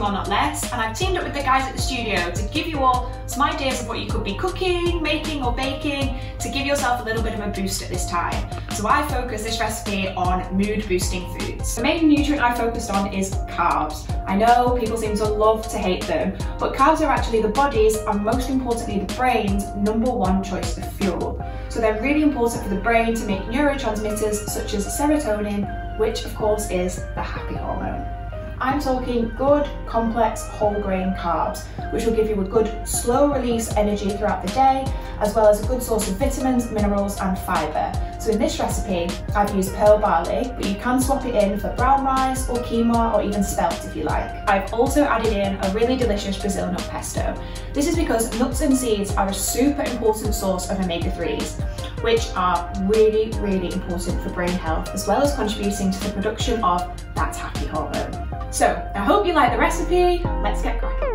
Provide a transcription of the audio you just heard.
less and I've teamed up with the guys at the studio to give you all some ideas of what you could be cooking, making or baking to give yourself a little bit of a boost at this time. So I focus this recipe on mood boosting foods. The main nutrient I focused on is carbs. I know people seem to love to hate them, but carbs are actually the body's and most importantly the brain's number one choice of fuel. So they're really important for the brain to make neurotransmitters such as serotonin, which of course is the happy hormone. I'm talking good, complex, whole grain carbs, which will give you a good, slow release energy throughout the day, as well as a good source of vitamins, minerals, and fibre. So in this recipe, I've used pearl barley, but you can swap it in for brown rice or quinoa or even spelt if you like. I've also added in a really delicious Brazil nut pesto. This is because nuts and seeds are a super important source of omega-3s, which are really, really important for brain health, as well as contributing to the production of that happy hormone. So I hope you like the recipe. Let's get cracking.